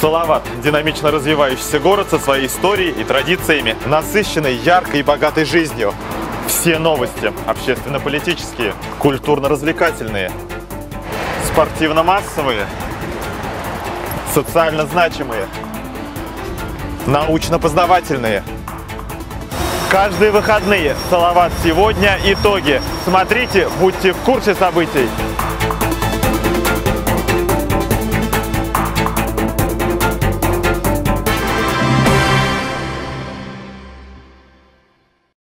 Салават – динамично развивающийся город со своей историей и традициями, насыщенной яркой и богатой жизнью. Все новости – общественно-политические, культурно-развлекательные, спортивно-массовые, социально значимые, научно-познавательные. Каждые выходные Салават сегодня итоги. Смотрите, будьте в курсе событий.